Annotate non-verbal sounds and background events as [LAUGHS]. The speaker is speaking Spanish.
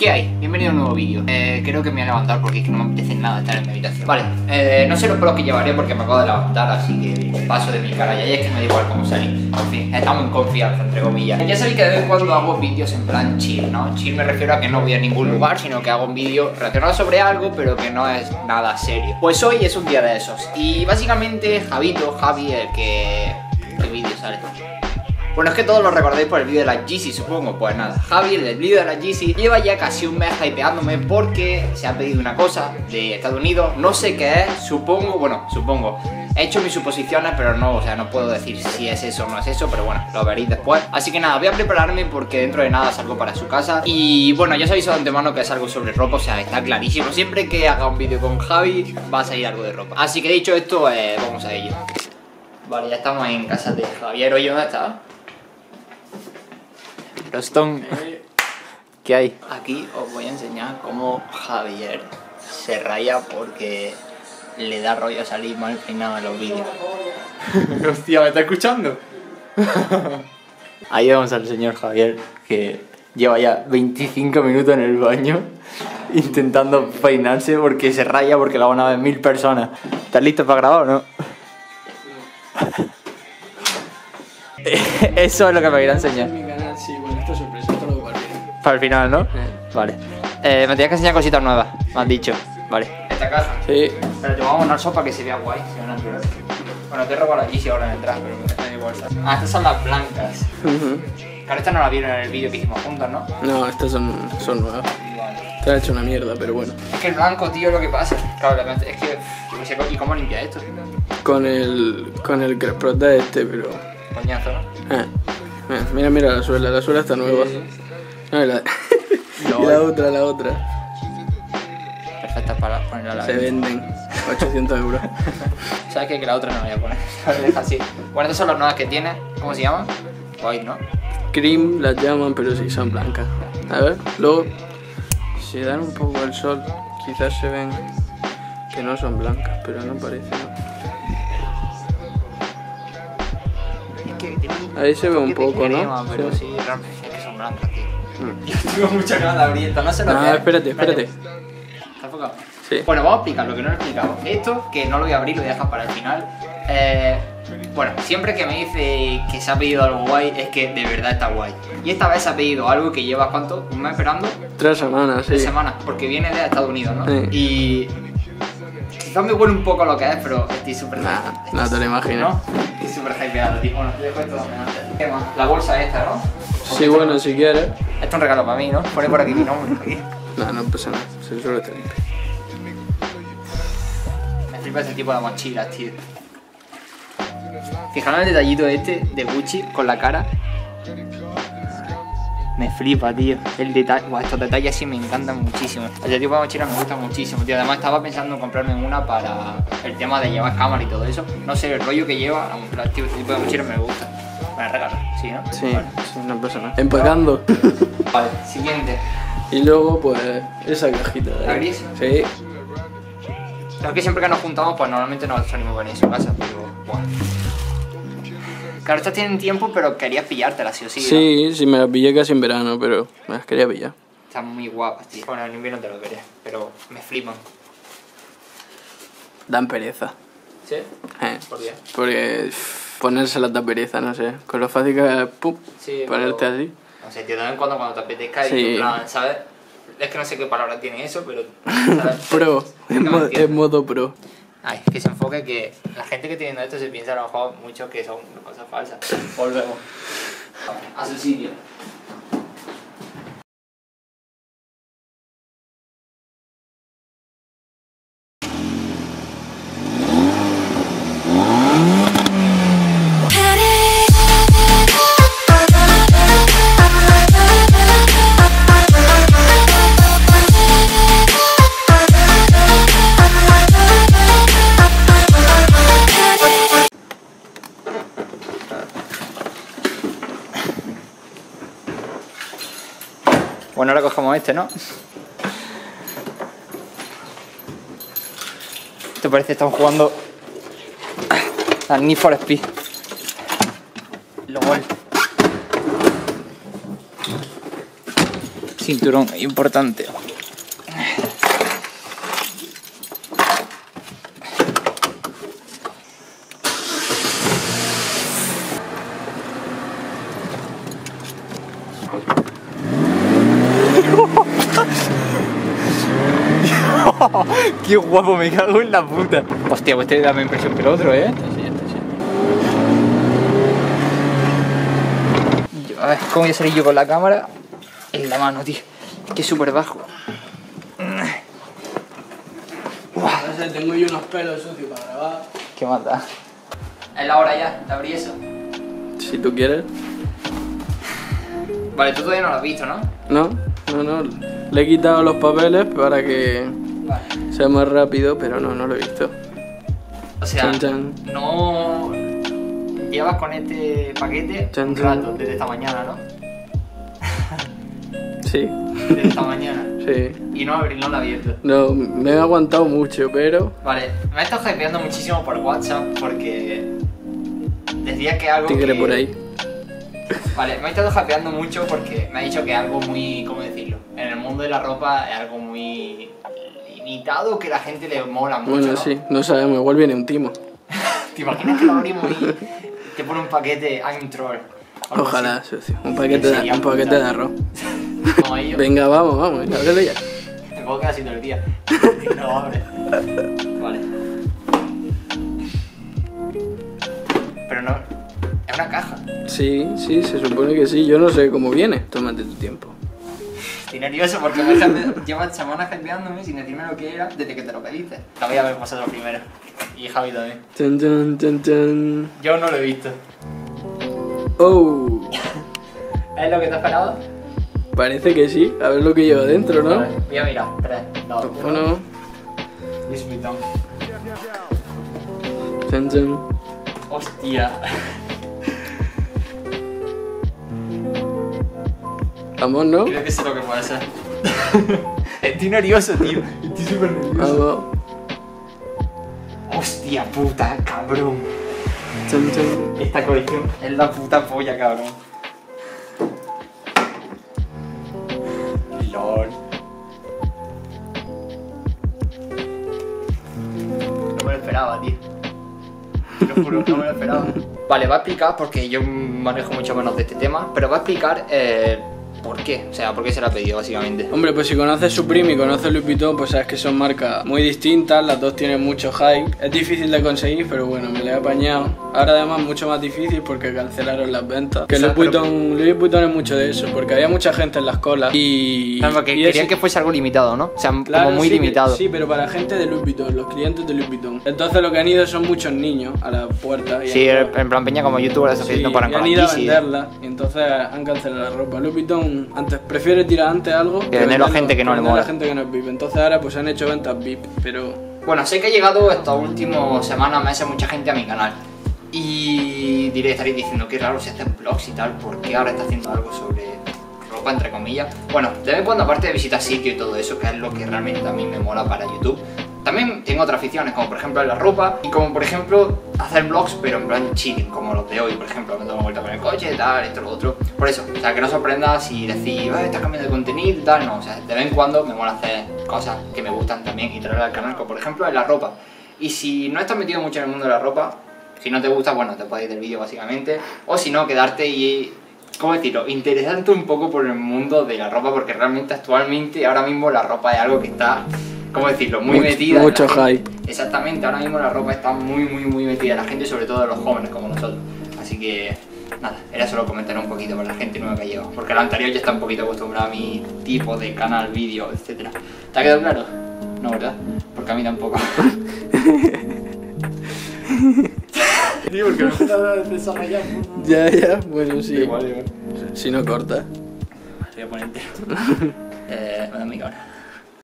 ¿Qué hay? Bienvenido a un nuevo vídeo. Eh, creo que me voy a levantar porque es que no me apetece nada estar en mi habitación. Vale, eh, no sé los pelos que llevaré porque me acabo de levantar, así que paso de mi cara ya. Y es que me da igual cómo salir. En fin, estamos en confianza, entre comillas. Ya sabéis que de vez en cuando hago vídeos en plan chill, ¿no? Chill me refiero a que no voy a ningún lugar, sino que hago un vídeo relacionado sobre algo, pero que no es nada serio. Pues hoy es un día de esos. Y básicamente, Javito, Javi, el que... ¿Qué vídeo sale? Bueno, es que todos lo recordáis por el vídeo de la Yeezy, supongo. Pues nada, Javi, el del vídeo de la Yeezy, lleva ya casi un mes hypeándome porque se ha pedido una cosa de Estados Unidos. No sé qué es, supongo, bueno, supongo. He hecho mis suposiciones, pero no, o sea, no puedo decir si es eso o no es eso, pero bueno, lo veréis después. Así que nada, voy a prepararme porque dentro de nada salgo para su casa. Y bueno, ya sabéis de antemano que es algo sobre ropa, o sea, está clarísimo. Siempre que haga un vídeo con Javi, va a salir algo de ropa. Así que dicho esto, eh, vamos a ello. Vale, ya estamos en casa de Javier. Oye, ¿dónde estás? Rostón, ¿qué hay? Aquí os voy a enseñar cómo Javier se raya porque le da rollo salir mal peinado en los vídeos. [LAUGHS] Hostia, ¿me está escuchando? [LAUGHS] Ahí vemos al señor Javier que lleva ya 25 minutos en el baño [LAUGHS] intentando peinarse porque se raya porque lo van a ver mil personas. ¿Estás listo para grabar o no? [LAUGHS] Eso es lo que me quería enseñar. mi canal, sí, bueno, esto es sorpresa, esto lo hago para el final. Para el final, ¿no? Eh. Vale. Eh, me tenías que enseñar cositas nuevas, me han dicho. Vale. Esta casa. Sí, Pero te vamos a una sopa que se vea guay, se vea natural. Bueno, te he robado la Yeezy ahora en entrar, pero me da igual. ¿sabes? Ah, estas son las blancas. Ujú. Claro, esta no la vieron en el vídeo que hicimos juntos, ¿no? No, estas son, son nuevas. Vale. Te ha hecho una mierda, pero bueno. Es que el blanco, tío, es lo que pasa. Claro, la es que. yo no sé, ¿Y cómo limpia esto? Con el, con el Crespro de este, pero... Coñazo, ¿no? Eh. Eh, Mira, mira la suela, la suela está nueva. No, y [LAUGHS] la... y la otra, la otra. Perfecta para ponerla a la Se venden 800 euros. [LAUGHS] ¿Sabes qué? Que la otra no la voy a poner. [LAUGHS] La deja así. Bueno, estas son las nuevas que tiene. ¿Cómo se llaman? White, ¿no? Cream las llaman, pero sí son blancas. A ver, luego, si dan un poco al sol, quizás se ven que no son blancas, pero no parece, ¿no? Ahí se ve un poco, ¿no? Pero Sí. sí, realmente es que son blancas, tío. Mm. Yo [LAUGHS] tengo mucha ganas de abrir esto, no sé lo No, que es. espérate, espérate. ¿Está enfocado? Sí. Bueno, vamos a explicar lo que no lo he explicado. Esto, que no lo voy a abrir, lo voy a dejar para el final. Eh, bueno, siempre que me dice que se ha pedido algo guay, es que de verdad está guay. Y esta vez se ha pedido algo que lleva, ¿cuánto? ¿Un mes esperando? Tres semanas, sí. Tres semanas, porque viene de Estados Unidos, ¿no? Sí. Y quizás me huele un poco lo que es, pero estoy súper Nah, hypeado. no te lo imaginas. ¿No? Estoy súper hypeado, tío. Bueno, te dejo esto también antes. ¿Qué más? La bolsa esta, ¿no? Sí, bueno, si quieres. Esto es un regalo para mí, ¿no? Pone por aquí mi nombre. [LAUGHS] aquí. No, no pasa nada. Se suele estar limpio. Me flipa ese tipo de mochilas, tío. Fijaros en el detallito este de Gucci con la cara. Me flipa, tío. El detalle, buah, estos detalles sí me encantan muchísimo. Este tipo de mochilas me gusta muchísimo, tío. Además estaba pensando en comprarme una para el tema de llevar cámara y todo eso. No sé, el rollo que lleva, el tipo- este tipo de mochilas me gusta. Me regalo, sí, ¿no? Sí, Vale. sí, no pasa nada. Empacando. [LAUGHS] Vale, siguiente. y luego, pues, esa cajita de ¿La gris? Sí. Claro que siempre que nos juntamos, pues normalmente nos salimos a su casa, pero. Buah. Claro, estas tienen tiempo, pero querías pillártelas, sí o sí. ¿no? Sí, sí, me las pillé casi en verano, pero me las quería pillar. Están muy guapas, tío. Bueno, en invierno te lo veré, pero me flipan. Dan pereza. ¿Sí? Eh, ¿Por qué? porque ponérselas da pereza, no sé. Con lo fácil que es, pum, Sí, ponerte pero- así. No sé, tío, en cuando cuando te apetezca y Sí. en plan, ¿sabes? Es que no sé qué palabra tiene eso, pero. [LAUGHS] ¿sabes? Pro, Es que en modo pro. Ay, que se enfoque que la gente que tiene esto se piensa a lo mejor mucho que son cosas falsas. Volvemos. A su sitio. Este, ¿no? ¿Te parece que estamos jugando al Need for Speed? LOL. cinturón importante. Qué guapo, me cago en la puta. Hostia, pues este da más impresión que el otro, ¿eh? Sí, este sí. Yo- a ver, ¿cómo voy a salir yo con la cámara? En la mano, tío. Es que es súper bajo. No sé, tengo yo unos pelos sucios para grabar. ¿Qué mata? Es la hora ya, te abrí eso. Si tú quieres. Vale, tú todavía no lo has visto, ¿no? No, no, no. Le he quitado los papeles para que Vale. Sea más rápido, pero no, no lo he visto. O sea, Chan, chan. no llevas con este paquete Chan, un rato desde esta mañana, ¿no? [LAUGHS] Sí, Desde esta mañana. [LAUGHS] sí. Y no, abrí- no lo he abierto. No, me he aguantado mucho, pero Vale, me he estado hypeando muchísimo por WhatsApp porque decía que algo tigre que... por ahí. Vale, me he estado hypeando mucho porque me ha dicho que algo muy, ¿cómo decirlo? En el mundo de la ropa es algo muy limitado que la gente le mola mucho, Bueno, ¿no? sí, no sabemos, igual viene un timo. [LAUGHS] ¿Te imaginas que lo abrimos y te pone un paquete I'm troll? Ojalá, socio. Un paquete, de, un paquete de arroz. [LAUGHS] Como ellos. Venga, vamos, vamos, ábrelo ya. Me puedo quedar todo el día. [LAUGHS] No abre. Vale. Pero no. Es una caja. Sí, sí, se supone que sí. Yo no sé cómo viene. Tómate tu tiempo. Estoy nervioso porque me hype- llevan semanas hypeándome sin decirme lo que era desde que te lo pediste. La voy a ver vosotros primero. Y Javi también. Yo no lo he visto. Oh, [LAUGHS] ¿Es lo que te esperaba? parece que sí. A ver lo que lleva dentro, ¿no? Vale, voy a mirar. 3, 2, 1. Bueno, Luis Vuitton. Hostia. Vamos, ¿no? Creo que sé lo que ser. [LAUGHS] Estoy nervioso, tío. Estoy súper nervioso. Vamos. Hostia puta, cabrón. Chan, chan. Esta colección es la puta polla, cabrón. LOL. No me lo esperaba, tío. Te lo juro, no me lo esperaba. Vale, va a explicar, porque yo manejo mucho menos de este tema, pero va a explicar eh, por qué. O sea, por qué se la ha pedido, básicamente. Hombre, pues si conoces Supreme y conoces Louis Vuitton, pues sabes que son marcas muy distintas, las dos tienen mucho hype. Es difícil de conseguir, pero bueno, me la he apañado. Ahora además mucho más difícil porque cancelaron las ventas. Que O sea, Louis Vuitton, Louis Vuitton es mucho de eso, porque había mucha gente en las colas y... Claro, porque y querían que fuese algo limitado, ¿no? O sea, Claro, como muy sí, limitado. Sí, pero para gente de Louis Vuitton, los clientes de Louis Vuitton. Entonces lo que han ido son muchos niños a la puerta. y Sí, en plan peña como youtuber, que Sí, no paran y han ido a venderla y entonces han cancelado la ropa. Louis Vuitton antes prefiere tirar antes algo venderlo a gente que no le venderlo a mola. gente que no es VIP. Entonces ahora pues han hecho ventas VIP, pero Bueno, sé que ha llegado estas últimas semanas, meses, mucha gente a mi canal. Y diré, estaréis diciendo que raro si haces vlogs y tal, ¿por qué ahora está haciendo algo sobre ropa, entre comillas? Bueno, de vez en cuando, aparte de visitar sitios y todo eso, que es lo que realmente a mí me mola para YouTube, también tengo otras aficiones, como por ejemplo la ropa, y como por ejemplo hacer vlogs, pero en plan chilling, como los de hoy, por ejemplo, me doy vuelta con el coche, tal, esto, lo otro. Por eso, o sea, que no os sorprenda si decís, "Ah, estás cambiando de contenido tal, no, o sea, de vez en cuando me mola hacer cosas que me gustan también y traer al canal, como por ejemplo en la ropa. Y si no estás metido mucho en el mundo de la ropa, si no te gusta, bueno, te puedes ir del vídeo básicamente, o si no, quedarte y, ¿cómo decirlo?, interesante un poco por el mundo de la ropa, porque realmente actualmente, ahora mismo la ropa es algo que está, ¿cómo decirlo?, muy Mucho- metida. mucho gente. hype. Exactamente, ahora mismo la ropa está muy, muy, muy metida la gente, sobre todo los jóvenes como nosotros. Así que, nada, era solo comentar un poquito para la gente nueva que ha llegado, porque la anterior ya está un poquito acostumbrada a mi tipo de canal, vídeo, etcétera. ¿Te ha quedado claro? No, ¿verdad? Porque a mí tampoco. [LAUGHS] Tío, porque me gusta desarrollar. ya, ya, bueno, sí. Igual, igual. Si no corta. Voy a poner entero. [LAUGHS] eh, me da mi cara.